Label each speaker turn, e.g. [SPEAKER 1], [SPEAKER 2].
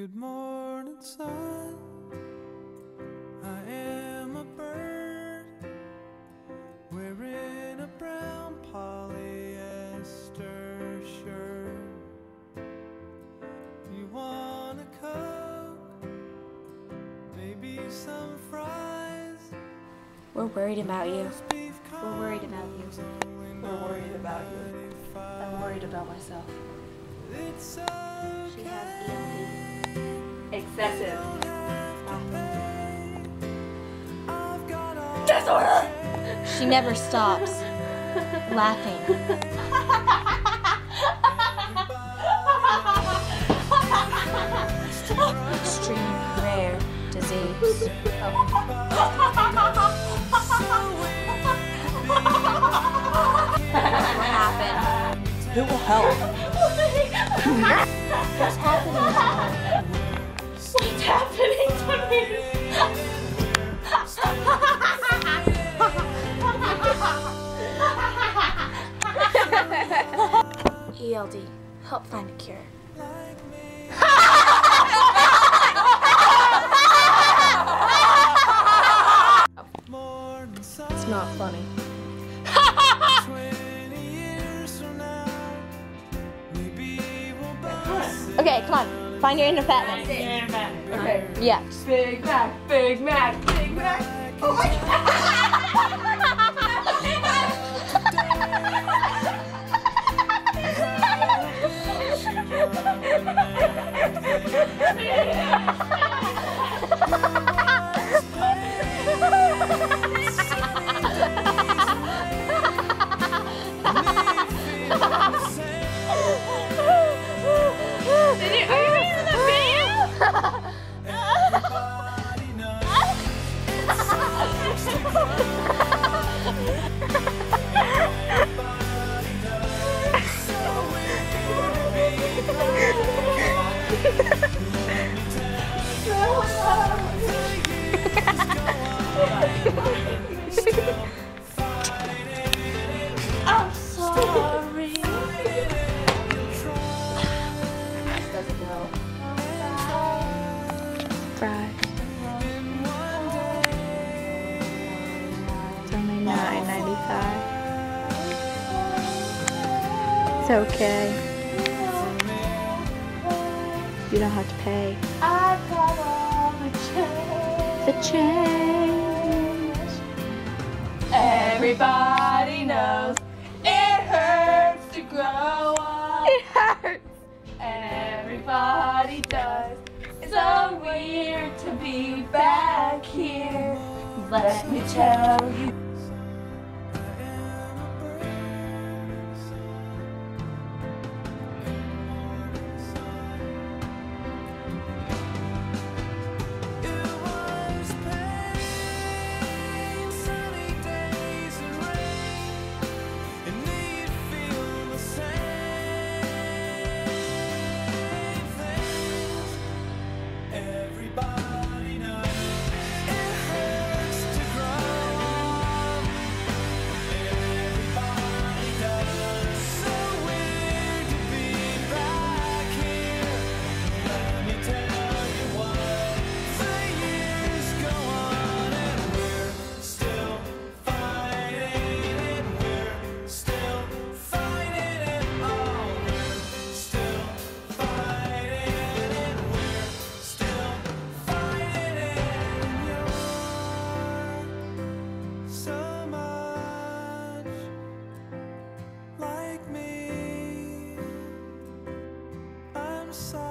[SPEAKER 1] Good morning, sun. I am a bird wearing a brown polyester shirt. You want a coke? Maybe some fries.
[SPEAKER 2] We're worried about you. We're worried about you.
[SPEAKER 3] We're worried about you. I'm worried about myself.
[SPEAKER 1] It's so
[SPEAKER 2] She has ELD.
[SPEAKER 3] Excessive.
[SPEAKER 1] I've got all
[SPEAKER 3] Disorder!
[SPEAKER 2] She never stops laughing. Extreme rare disease. What happened?
[SPEAKER 3] Who will help?
[SPEAKER 2] What's happening to?
[SPEAKER 3] What's happening to me?
[SPEAKER 2] ELD. Help find a cure.
[SPEAKER 3] It's not funny.
[SPEAKER 1] 20 years from now, maybe we'll both
[SPEAKER 2] Okay, come on. Find your inner fatness.
[SPEAKER 3] Okay.
[SPEAKER 2] Yeah.
[SPEAKER 3] Big Mac, Big Mac, Big Mac. Oh my Did I'm sorry.
[SPEAKER 2] Fries. Only nine ninety five. It's okay. You don't have to pay.
[SPEAKER 3] I've got all the change.
[SPEAKER 2] The change.
[SPEAKER 3] Everybody knows it hurts to grow up.
[SPEAKER 2] It hurts.
[SPEAKER 3] Everybody does. It's so weird to be back here. Let me tell you. I'm sorry.